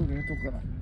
都给它都喝了。